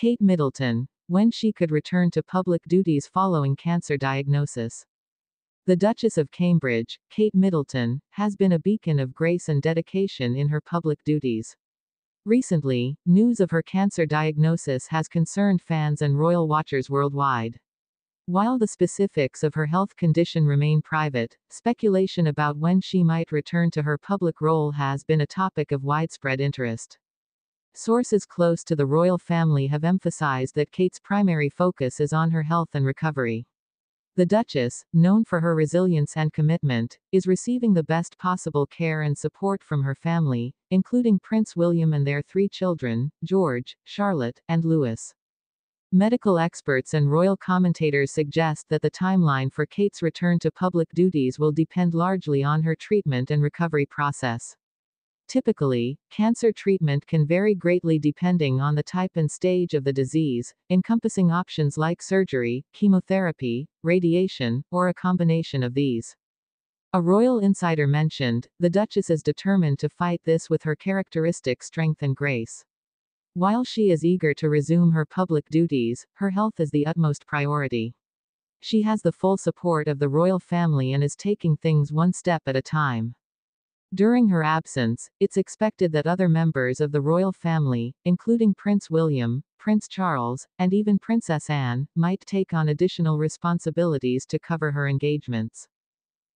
Kate Middleton, when she could return to public duties following cancer diagnosis. The Duchess of Cambridge, Kate Middleton, has been a beacon of grace and dedication in her public duties. Recently, news of her cancer diagnosis has concerned fans and royal watchers worldwide. While the specifics of her health condition remain private, speculation about when she might return to her public role has been a topic of widespread interest. Sources close to the royal family have emphasized that Kate's primary focus is on her health and recovery. The Duchess, known for her resilience and commitment, is receiving the best possible care and support from her family, including Prince William and their three children, George, Charlotte, and Louis. Medical experts and royal commentators suggest that the timeline for Kate's return to public duties will depend largely on her treatment and recovery process. Typically, cancer treatment can vary greatly depending on the type and stage of the disease, encompassing options like surgery, chemotherapy, radiation, or a combination of these. A royal insider mentioned, the Duchess is determined to fight this with her characteristic strength and grace. While she is eager to resume her public duties, her health is the utmost priority. She has the full support of the royal family and is taking things one step at a time. During her absence, it's expected that other members of the royal family, including Prince William, Prince Charles, and even Princess Anne, might take on additional responsibilities to cover her engagements.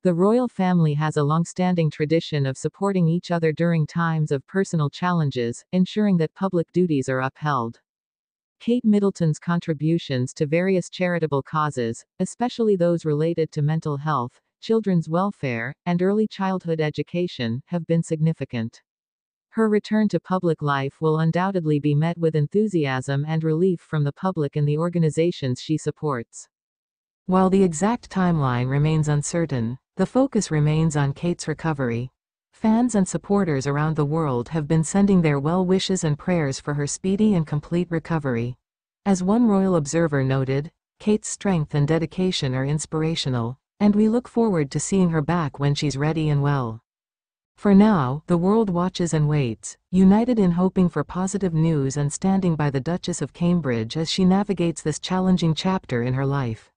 The royal family has a long-standing tradition of supporting each other during times of personal challenges, ensuring that public duties are upheld. Kate Middleton's contributions to various charitable causes, especially those related to mental health, children's welfare, and early childhood education, have been significant. Her return to public life will undoubtedly be met with enthusiasm and relief from the public and the organizations she supports. While the exact timeline remains uncertain, the focus remains on Kate's recovery. Fans and supporters around the world have been sending their well wishes and prayers for her speedy and complete recovery. As one royal observer noted, Kate's strength and dedication are inspirational. And we look forward to seeing her back when she's ready and well. For now, the world watches and waits, united in hoping for positive news and standing by the Duchess of Cambridge as she navigates this challenging chapter in her life.